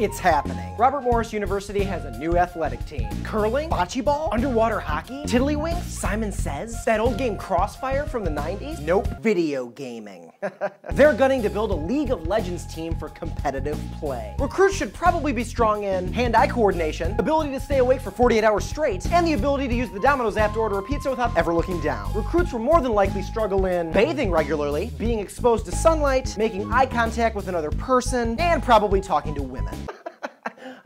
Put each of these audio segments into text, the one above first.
It's happening. Robert Morris University has a new athletic team. Curling, bocce ball, underwater hockey, tiddlywinks, Simon Says, that old game Crossfire from the 90s? Nope, video gaming. They're gunning to build a League of Legends team for competitive play. Recruits should probably be strong in hand-eye coordination, ability to stay awake for 48 hours straight, and the ability to use the Domino's app to order a pizza without ever looking down. Recruits will more than likely struggle in bathing regularly, being exposed to sunlight, making eye contact with another person, and probably talking to women.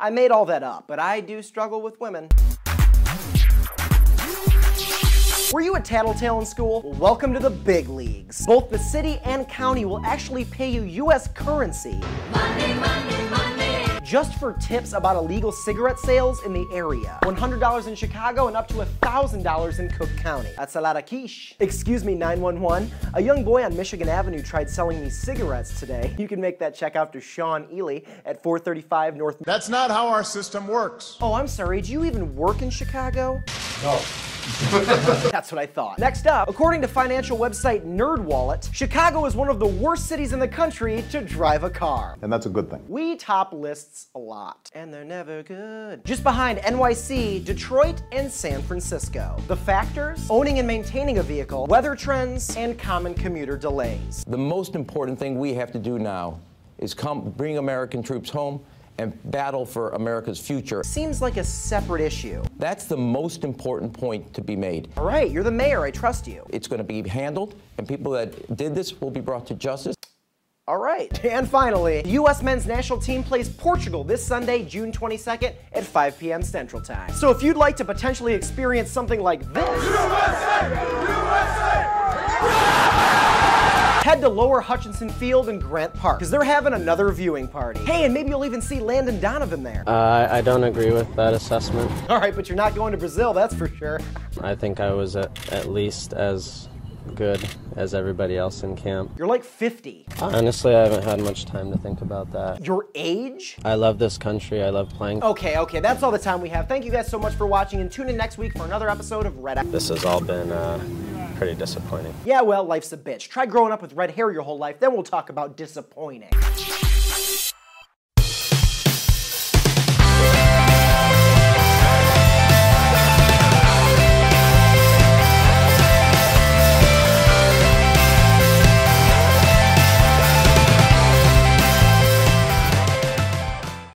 I made all that up, but I do struggle with women. Were you a tattletale in school? Welcome to the big leagues. Both the city and county will actually pay you US currency. Money, money. Just for tips about illegal cigarette sales in the area. $100 in Chicago and up to $1,000 in Cook County. That's a lot of quiche. Excuse me, 911. A young boy on Michigan Avenue tried selling me cigarettes today. You can make that check out to Sean Ely at 435 North. That's not how our system works. Oh, I'm sorry. Do you even work in Chicago? No. That's what I thought. Next up, according to financial website NerdWallet, Chicago is one of the worst cities in the country to drive a car. And that's a good thing. We top lists a lot, and they're never good. Just behind NYC, Detroit, and San Francisco. The factors? Owning and maintaining a vehicle, weather trends, and common commuter delays. The most important thing we have to do now is come bring American troops home and battle for America's future. Seems like a separate issue. That's the most important point to be made. All right, you're the mayor, I trust you. It's going to be handled, and people that did this will be brought to justice. All right. And finally, the U.S. men's national team plays Portugal this Sunday, June 22nd at 5 p.m. Central Time. So if you'd like to potentially experience something like this, USA! USA! Head to Lower Hutchinson Field in Grant Park, because they're having another viewing party. Hey, and maybe you'll even see Landon Donovan there. Uh, I don't agree with that assessment. All right, but you're not going to Brazil, that's for sure. I think I was at, at least as good as everybody else in camp. You're like 50. Honestly, I haven't had much time to think about that. Your age? I love this country. I love playing. Okay, okay, that's all the time we have. Thank you guys so much for watching and tune in next week for another episode of RedEye. This has all been uh, pretty disappointing. Yeah, well, life's a bitch. Try growing up with red hair your whole life, then we'll talk about disappointing.